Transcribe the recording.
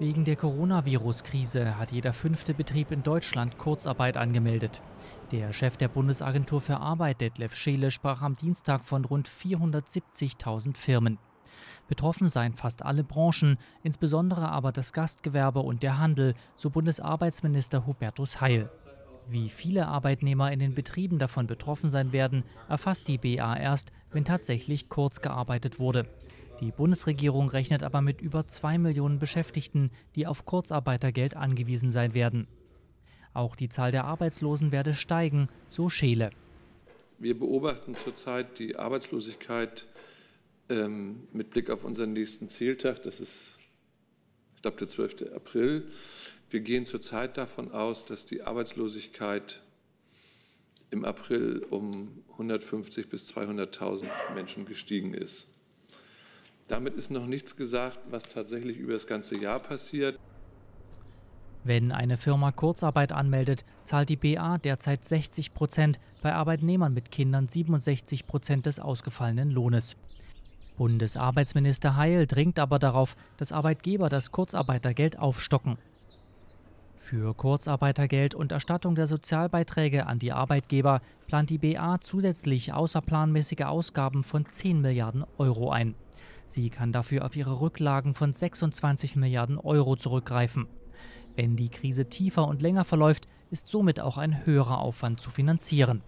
Wegen der Coronavirus-Krise hat jeder fünfte Betrieb in Deutschland Kurzarbeit angemeldet. Der Chef der Bundesagentur für Arbeit, Detlef Scheele, sprach am Dienstag von rund 470.000 Firmen. Betroffen seien fast alle Branchen, insbesondere aber das Gastgewerbe und der Handel, so Bundesarbeitsminister Hubertus Heil. Wie viele Arbeitnehmer in den Betrieben davon betroffen sein werden, erfasst die BA erst, wenn tatsächlich kurz gearbeitet wurde. Die Bundesregierung rechnet aber mit über zwei Millionen Beschäftigten, die auf Kurzarbeitergeld angewiesen sein werden. Auch die Zahl der Arbeitslosen werde steigen, so Scheele. Wir beobachten zurzeit die Arbeitslosigkeit ähm, mit Blick auf unseren nächsten Zieltag. Das ist, ich glaube, der 12. April. Wir gehen zurzeit davon aus, dass die Arbeitslosigkeit im April um 150 bis 200.000 Menschen gestiegen ist. Damit ist noch nichts gesagt, was tatsächlich über das ganze Jahr passiert. Wenn eine Firma Kurzarbeit anmeldet, zahlt die BA derzeit 60 Prozent, bei Arbeitnehmern mit Kindern 67 Prozent des ausgefallenen Lohnes. Bundesarbeitsminister Heil dringt aber darauf, dass Arbeitgeber das Kurzarbeitergeld aufstocken. Für Kurzarbeitergeld und Erstattung der Sozialbeiträge an die Arbeitgeber plant die BA zusätzlich außerplanmäßige Ausgaben von 10 Milliarden Euro ein. Sie kann dafür auf ihre Rücklagen von 26 Milliarden Euro zurückgreifen. Wenn die Krise tiefer und länger verläuft, ist somit auch ein höherer Aufwand zu finanzieren.